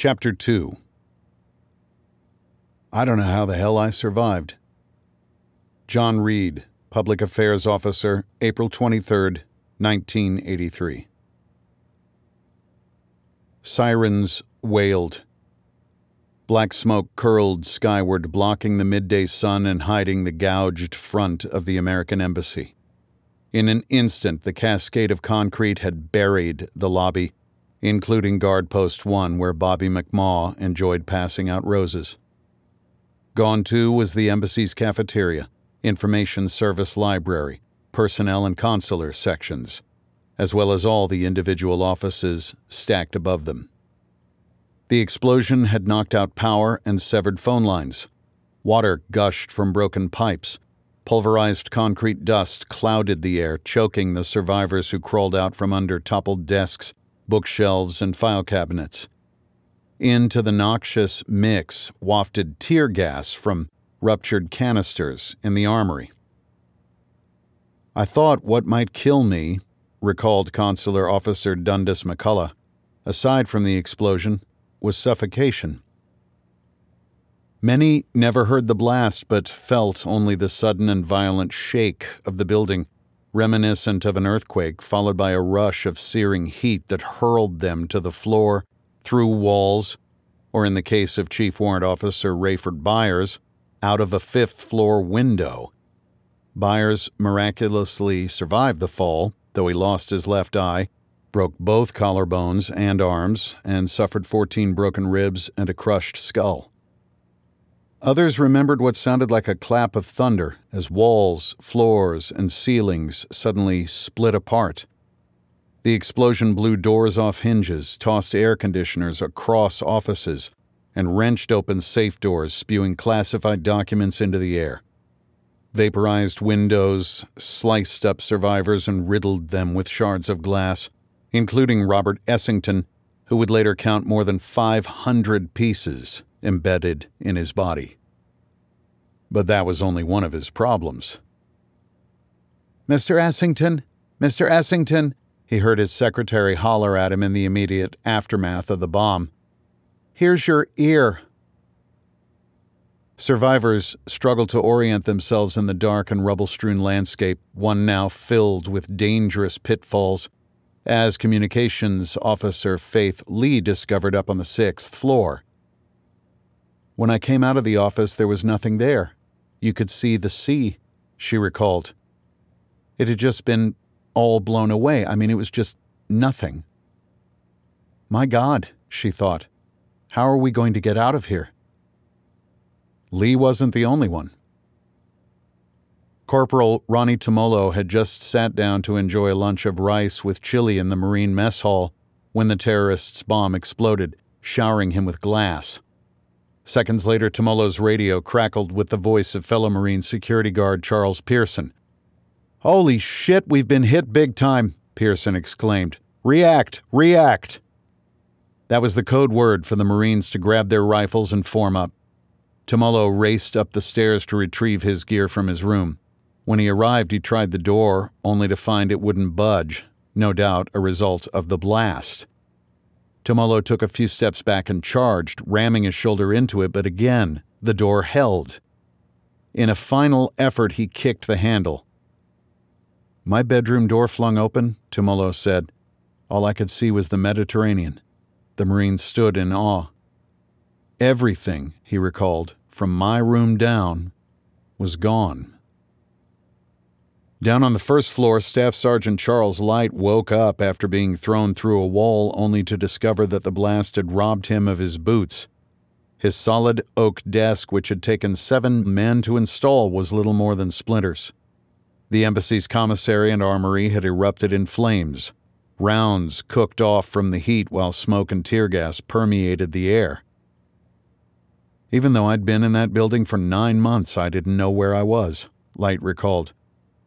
Chapter 2 I don't know how the hell I survived. John Reed, Public Affairs Officer, April 23, 1983. Sirens wailed. Black smoke curled skyward, blocking the midday sun and hiding the gouged front of the American Embassy. In an instant, the cascade of concrete had buried the lobby, including Guard Post 1, where Bobby McMaugh enjoyed passing out roses. Gone too was the embassy's cafeteria, information service library, personnel and consular sections, as well as all the individual offices stacked above them. The explosion had knocked out power and severed phone lines. Water gushed from broken pipes. Pulverized concrete dust clouded the air, choking the survivors who crawled out from under toppled desks, bookshelves, and file cabinets. Into the noxious mix wafted tear gas from ruptured canisters in the armory. I thought what might kill me, recalled Consular Officer Dundas McCullough, aside from the explosion, was suffocation. Many never heard the blast but felt only the sudden and violent shake of the building, reminiscent of an earthquake, followed by a rush of searing heat that hurled them to the floor, through walls, or in the case of Chief Warrant Officer Rayford Byers, out of a fifth floor window. Byers miraculously survived the fall, though he lost his left eye broke both collarbones and arms, and suffered 14 broken ribs and a crushed skull. Others remembered what sounded like a clap of thunder as walls, floors, and ceilings suddenly split apart. The explosion blew doors off hinges, tossed air conditioners across offices, and wrenched open safe doors, spewing classified documents into the air. Vaporized windows sliced up survivors and riddled them with shards of glass, including Robert Essington, who would later count more than 500 pieces embedded in his body. But that was only one of his problems. Mr. Essington, Mr. Essington, he heard his secretary holler at him in the immediate aftermath of the bomb. Here's your ear. Survivors struggled to orient themselves in the dark and rubble strewn landscape, one now filled with dangerous pitfalls as Communications Officer Faith Lee discovered up on the sixth floor. When I came out of the office, there was nothing there. You could see the sea, she recalled. It had just been all blown away. I mean, it was just nothing. My God, she thought, how are we going to get out of here? Lee wasn't the only one. Corporal Ronnie Tomolo had just sat down to enjoy a lunch of rice with chili in the Marine mess hall when the terrorists' bomb exploded, showering him with glass. Seconds later, Tomolo's radio crackled with the voice of fellow Marine security guard Charles Pearson. Holy shit, we've been hit big time, Pearson exclaimed. React! React! That was the code word for the Marines to grab their rifles and form up. Tomolo raced up the stairs to retrieve his gear from his room. When he arrived, he tried the door, only to find it wouldn't budge, no doubt a result of the blast. Tomolo took a few steps back and charged, ramming his shoulder into it, but again, the door held. In a final effort, he kicked the handle. My bedroom door flung open, Tomolo said. All I could see was the Mediterranean. The Marine stood in awe. Everything, he recalled, from my room down, was gone. Down on the first floor, Staff Sergeant Charles Light woke up after being thrown through a wall only to discover that the blast had robbed him of his boots. His solid oak desk, which had taken seven men to install, was little more than splinters. The embassy's commissary and armory had erupted in flames. Rounds cooked off from the heat while smoke and tear gas permeated the air. Even though I'd been in that building for nine months, I didn't know where I was, Light recalled.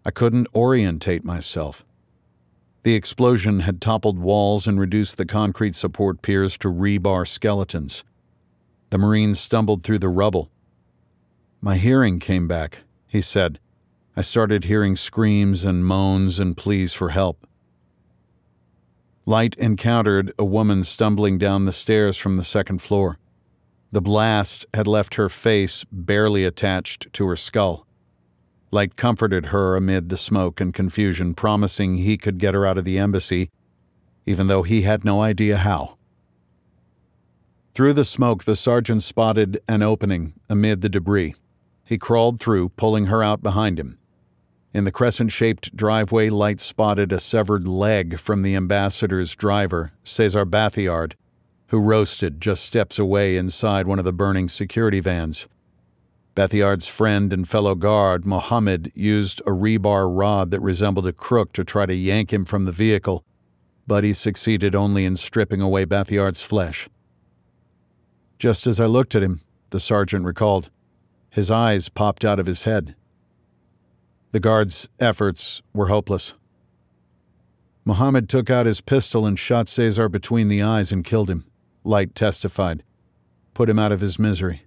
I couldn't orientate myself. The explosion had toppled walls and reduced the concrete support piers to rebar skeletons. The Marines stumbled through the rubble. My hearing came back, he said. I started hearing screams and moans and pleas for help. Light encountered a woman stumbling down the stairs from the second floor. The blast had left her face barely attached to her skull. Light comforted her amid the smoke and confusion, promising he could get her out of the embassy, even though he had no idea how. Through the smoke, the sergeant spotted an opening amid the debris. He crawled through, pulling her out behind him. In the crescent shaped driveway, Light spotted a severed leg from the ambassador's driver, Cesar Bathiard, who roasted just steps away inside one of the burning security vans. Bathiard's friend and fellow guard, Mohammed, used a rebar rod that resembled a crook to try to yank him from the vehicle, but he succeeded only in stripping away Bathiard's flesh. Just as I looked at him, the sergeant recalled, his eyes popped out of his head. The guard's efforts were hopeless. Mohammed took out his pistol and shot Cesar between the eyes and killed him. Light testified. Put him out of his misery.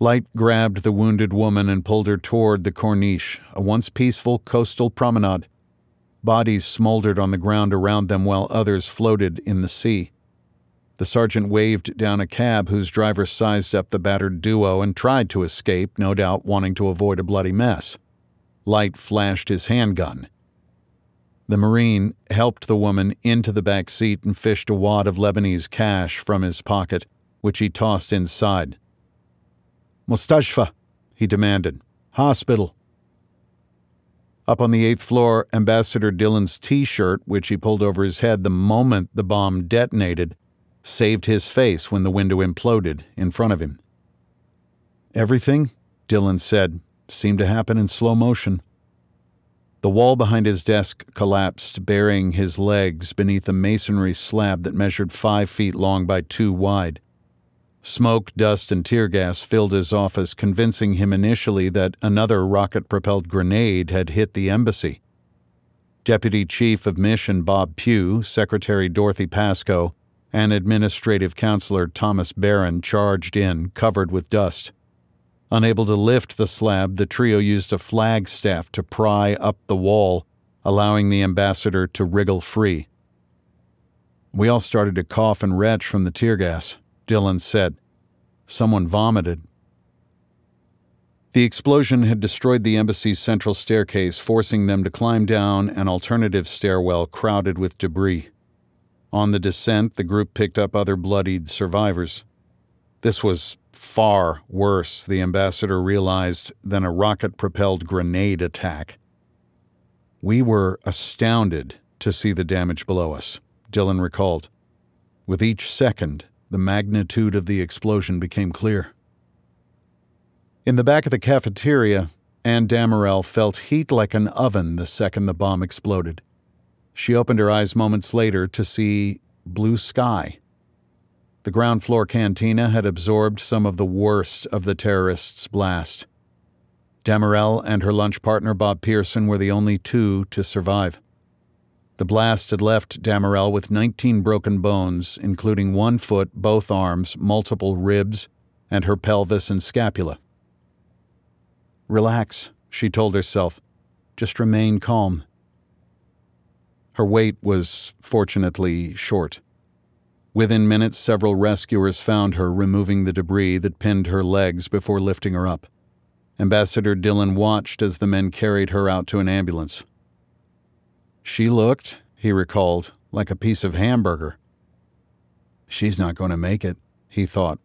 Light grabbed the wounded woman and pulled her toward the Corniche, a once peaceful coastal promenade. Bodies smoldered on the ground around them while others floated in the sea. The sergeant waved down a cab whose driver sized up the battered duo and tried to escape, no doubt wanting to avoid a bloody mess. Light flashed his handgun. The Marine helped the woman into the back seat and fished a wad of Lebanese cash from his pocket, which he tossed inside. Mustashfa, he demanded. Hospital. Up on the eighth floor, Ambassador Dillon's t shirt, which he pulled over his head the moment the bomb detonated, saved his face when the window imploded in front of him. Everything, Dillon said, seemed to happen in slow motion. The wall behind his desk collapsed, burying his legs beneath a masonry slab that measured five feet long by two wide. Smoke, dust, and tear gas filled his office, convincing him initially that another rocket propelled grenade had hit the embassy. Deputy Chief of Mission Bob Pugh, Secretary Dorothy Pascoe, and Administrative Counselor Thomas Barron charged in, covered with dust. Unable to lift the slab, the trio used a flagstaff to pry up the wall, allowing the ambassador to wriggle free. We all started to cough and retch from the tear gas, Dillon said. Someone vomited. The explosion had destroyed the embassy's central staircase, forcing them to climb down an alternative stairwell crowded with debris. On the descent, the group picked up other bloodied survivors. This was far worse, the ambassador realized, than a rocket propelled grenade attack. We were astounded to see the damage below us, Dillon recalled. With each second, the magnitude of the explosion became clear. In the back of the cafeteria, Anne Dammarell felt heat like an oven the second the bomb exploded. She opened her eyes moments later to see blue sky the ground floor cantina had absorbed some of the worst of the terrorists' blast. Dammarell and her lunch partner Bob Pearson were the only two to survive. The blast had left Dammarell with 19 broken bones, including one foot, both arms, multiple ribs, and her pelvis and scapula. Relax, she told herself. Just remain calm. Her wait was fortunately short. Within minutes, several rescuers found her, removing the debris that pinned her legs before lifting her up. Ambassador Dillon watched as the men carried her out to an ambulance. She looked, he recalled, like a piece of hamburger. She's not going to make it, he thought.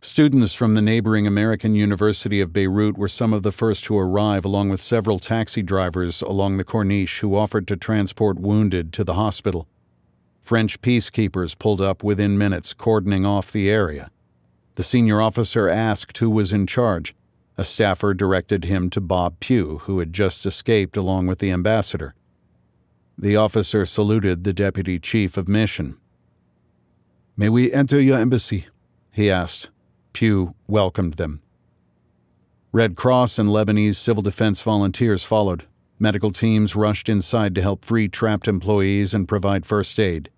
Students from the neighboring American University of Beirut were some of the first to arrive, along with several taxi drivers along the Corniche who offered to transport wounded to the hospital. French peacekeepers pulled up within minutes, cordoning off the area. The senior officer asked who was in charge. A staffer directed him to Bob Pugh, who had just escaped along with the ambassador. The officer saluted the deputy chief of mission. May we enter your embassy? he asked. Pugh welcomed them. Red Cross and Lebanese civil defense volunteers followed. Medical teams rushed inside to help free trapped employees and provide first aid.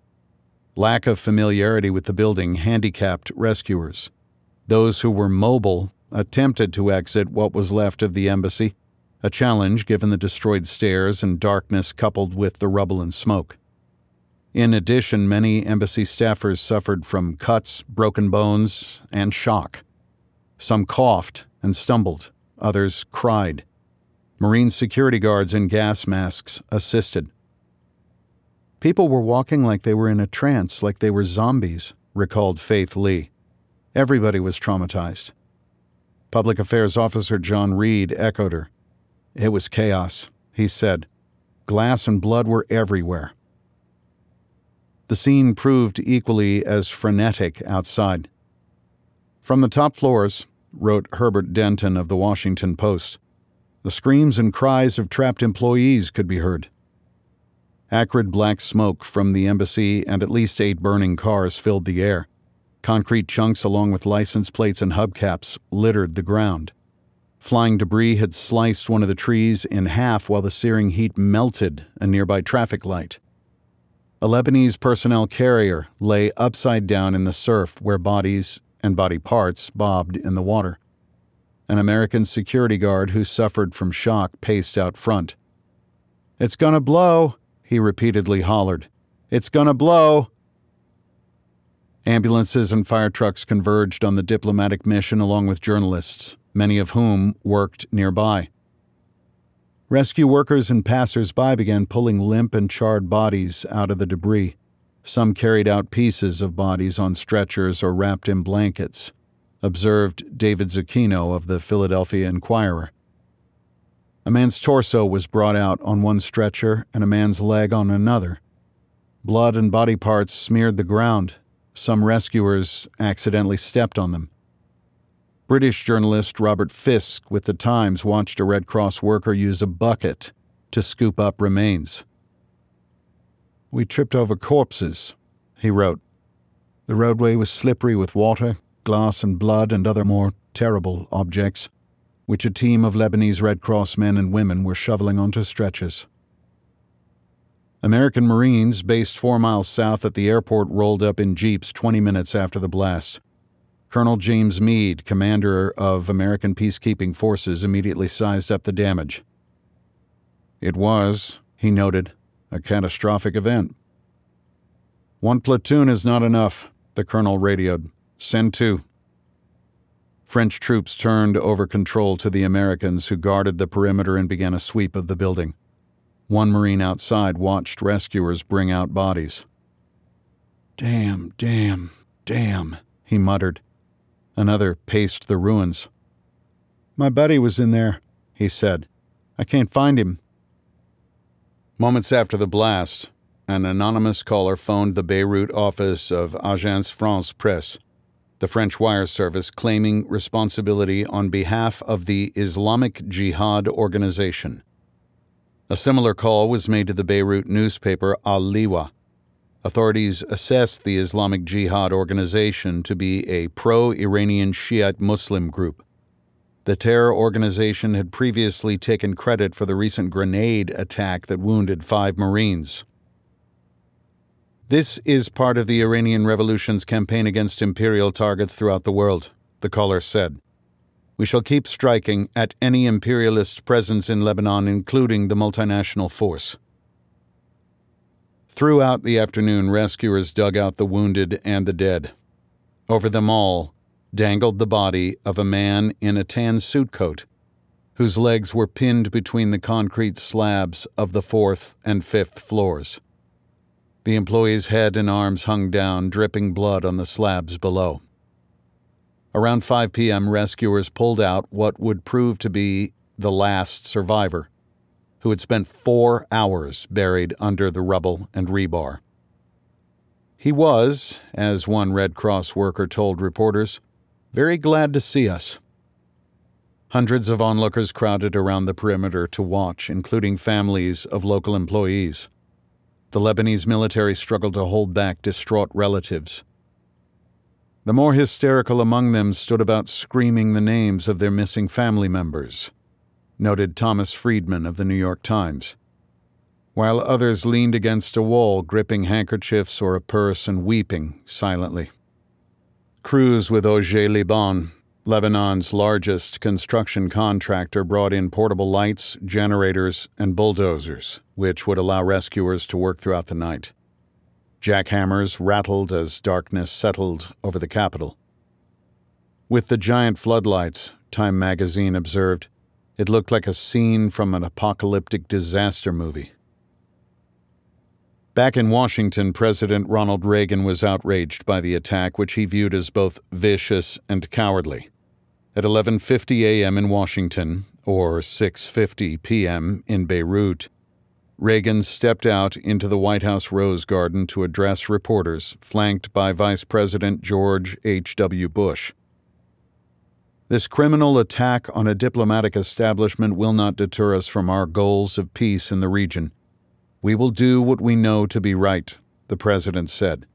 Lack of familiarity with the building handicapped rescuers. Those who were mobile attempted to exit what was left of the embassy, a challenge given the destroyed stairs and darkness coupled with the rubble and smoke. In addition, many embassy staffers suffered from cuts, broken bones, and shock. Some coughed and stumbled, others cried. Marine security guards in gas masks assisted. People were walking like they were in a trance, like they were zombies, recalled Faith Lee. Everybody was traumatized. Public Affairs Officer John Reed echoed her. It was chaos, he said. Glass and blood were everywhere. The scene proved equally as frenetic outside. From the top floors, wrote Herbert Denton of the Washington Post, the screams and cries of trapped employees could be heard. Acrid black smoke from the embassy and at least eight burning cars filled the air. Concrete chunks, along with license plates and hubcaps, littered the ground. Flying debris had sliced one of the trees in half while the searing heat melted a nearby traffic light. A Lebanese personnel carrier lay upside down in the surf where bodies and body parts bobbed in the water. An American security guard who suffered from shock paced out front. It's gonna blow, he repeatedly hollered. It's gonna blow. Ambulances and fire trucks converged on the diplomatic mission along with journalists, many of whom worked nearby. Rescue workers and passers by began pulling limp and charred bodies out of the debris. Some carried out pieces of bodies on stretchers or wrapped in blankets, observed David Zucchino of the Philadelphia Inquirer. A man's torso was brought out on one stretcher and a man's leg on another. Blood and body parts smeared the ground. Some rescuers accidentally stepped on them. British journalist Robert Fisk with The Times watched a Red Cross worker use a bucket to scoop up remains. We tripped over corpses, he wrote. The roadway was slippery with water, glass and blood, and other more terrible objects, which a team of Lebanese Red Cross men and women were shoveling onto stretchers. American Marines based four miles south at the airport rolled up in jeeps 20 minutes after the blast. Colonel James Mead, commander of American peacekeeping forces, immediately sized up the damage. It was, he noted, a catastrophic event. One platoon is not enough, the colonel radioed. Send two. French troops turned over control to the Americans who guarded the perimeter and began a sweep of the building. One Marine outside watched rescuers bring out bodies. Damn, damn, damn, he muttered. Another paced the ruins. My buddy was in there, he said. I can't find him. Moments after the blast, an anonymous caller phoned the Beirut office of Agence France Presse, the French wire service claiming responsibility on behalf of the Islamic Jihad organization. A similar call was made to the Beirut newspaper Al Liwa, Authorities assessed the Islamic Jihad organization to be a pro Iranian Shiite Muslim group. The terror organization had previously taken credit for the recent grenade attack that wounded five Marines. This is part of the Iranian Revolution's campaign against imperial targets throughout the world, the caller said. We shall keep striking at any imperialist presence in Lebanon, including the multinational force. Throughout the afternoon, rescuers dug out the wounded and the dead. Over them all dangled the body of a man in a tan suit coat, whose legs were pinned between the concrete slabs of the fourth and fifth floors. The employee's head and arms hung down, dripping blood on the slabs below. Around 5 p.m., rescuers pulled out what would prove to be the last survivor, who had spent four hours buried under the rubble and rebar. He was, as one Red Cross worker told reporters, very glad to see us. Hundreds of onlookers crowded around the perimeter to watch, including families of local employees. The Lebanese military struggled to hold back distraught relatives. The more hysterical among them stood about screaming the names of their missing family members noted Thomas Friedman of the New York Times, while others leaned against a wall, gripping handkerchiefs or a purse and weeping silently. Crews with Oger Liban, Lebanon's largest construction contractor brought in portable lights, generators, and bulldozers, which would allow rescuers to work throughout the night. Jackhammers rattled as darkness settled over the capital. With the giant floodlights, Time magazine observed, it looked like a scene from an apocalyptic disaster movie. Back in Washington, President Ronald Reagan was outraged by the attack, which he viewed as both vicious and cowardly. At 11:50 a.m. in Washington, or 6:50 p.m. in Beirut, Reagan stepped out into the White House Rose Garden to address reporters, flanked by Vice President George H.W. Bush. This criminal attack on a diplomatic establishment will not deter us from our goals of peace in the region. We will do what we know to be right, the president said.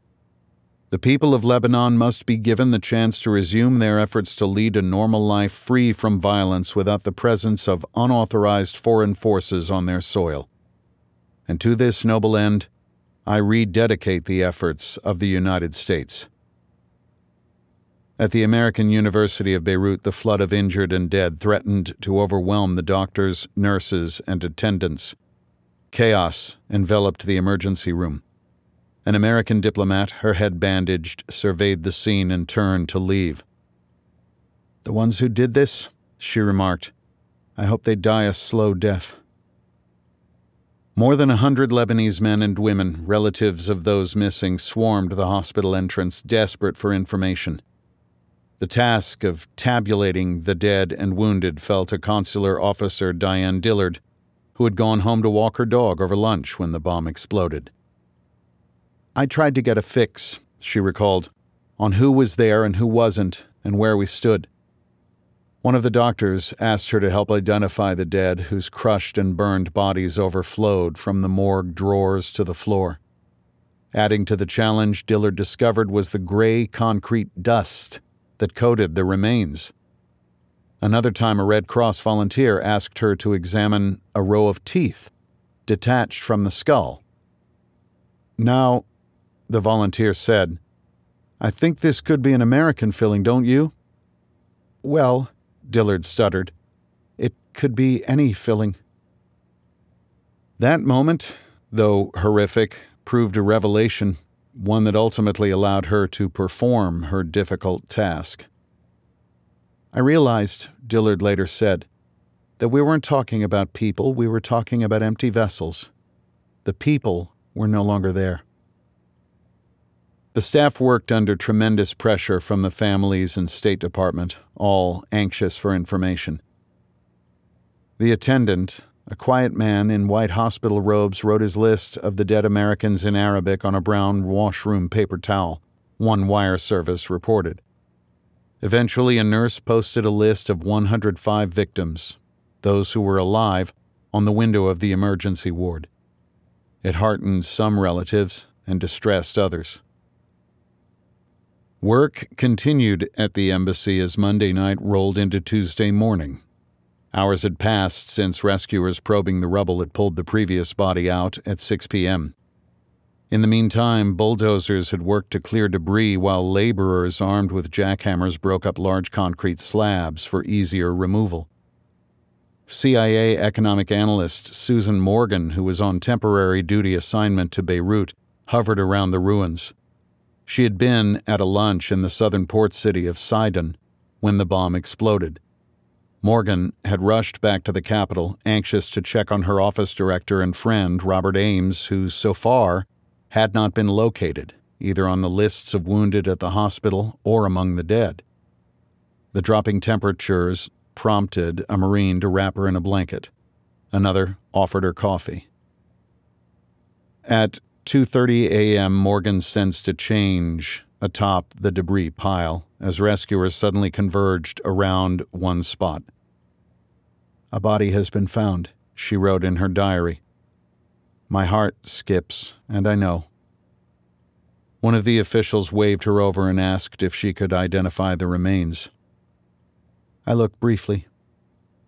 The people of Lebanon must be given the chance to resume their efforts to lead a normal life free from violence without the presence of unauthorized foreign forces on their soil. And to this noble end, I rededicate the efforts of the United States. At the American University of Beirut, the flood of injured and dead threatened to overwhelm the doctors, nurses, and attendants Chaos enveloped the emergency room. An American diplomat, her head bandaged, surveyed the scene and turned to leave. The ones who did this, she remarked, I hope they die a slow death. More than a hundred Lebanese men and women, relatives of those missing, swarmed the hospital entrance, desperate for information. The task of tabulating the dead and wounded fell to Consular Officer Diane Dillard, who had gone home to walk her dog over lunch when the bomb exploded. I tried to get a fix, she recalled, on who was there and who wasn't, and where we stood. One of the doctors asked her to help identify the dead whose crushed and burned bodies overflowed from the morgue drawers to the floor. Adding to the challenge, Dillard discovered was the gray concrete dust that coated the remains. Another time, a Red Cross volunteer asked her to examine a row of teeth detached from the skull. Now, the volunteer said, I think this could be an American filling, don't you? Well, Dillard stuttered, it could be any filling. That moment, though horrific, proved a revelation, one that ultimately allowed her to perform her difficult task. I realized, Dillard later said, that we weren't talking about people, we were talking about empty vessels. The people were no longer there. The staff worked under tremendous pressure from the families and State Department, all anxious for information. The attendant, a quiet man in white hospital robes, wrote his list of the dead Americans in Arabic on a brown washroom paper towel, one wire service reported. Eventually, a nurse posted a list of 105 victims, those who were alive, on the window of the emergency ward. It heartened some relatives and distressed others. Work continued at the embassy as Monday night rolled into Tuesday morning. Hours had passed since rescuers probing the rubble had pulled the previous body out at 6 p.m. In the meantime, bulldozers had worked to clear debris while laborers armed with jackhammers broke up large concrete slabs for easier removal. CIA economic analyst Susan Morgan, who was on temporary duty assignment to Beirut, hovered around the ruins. She had been at a lunch in the southern port city of Sidon when the bomb exploded. Morgan had rushed back to the capital, anxious to check on her office director and friend, Robert Ames, who so far had not been located, either on the lists of wounded at the hospital or among the dead. The dropping temperatures prompted a Marine to wrap her in a blanket. Another offered her coffee. At 2:30 a.m., Morgan sensed a change atop the debris pile as rescuers suddenly converged around one spot. A body has been found, she wrote in her diary. My heart skips, and I know. One of the officials waved her over and asked if she could identify the remains. I looked briefly.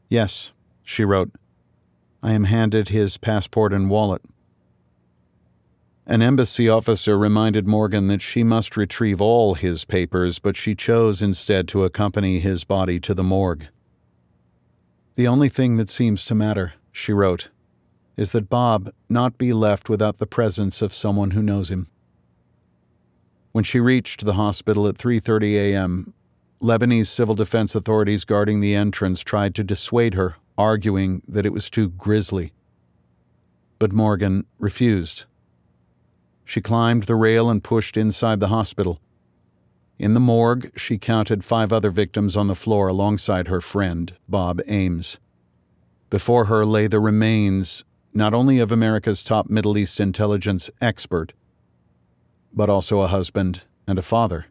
Yes, she wrote. I am handed his passport and wallet. An embassy officer reminded Morgan that she must retrieve all his papers, but she chose instead to accompany his body to the morgue. The only thing that seems to matter, she wrote, is that Bob not be left without the presence of someone who knows him. When she reached the hospital at 3:30 a.m., Lebanese civil defense authorities guarding the entrance tried to dissuade her, arguing that it was too grisly. But Morgan refused. She climbed the rail and pushed inside the hospital. In the morgue, she counted five other victims on the floor alongside her friend, Bob Ames. Before her lay the remains not only of America's top Middle East intelligence expert, but also a husband and a father.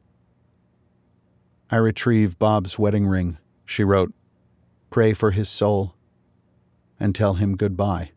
I retrieve Bob's wedding ring, she wrote. Pray for his soul and tell him goodbye.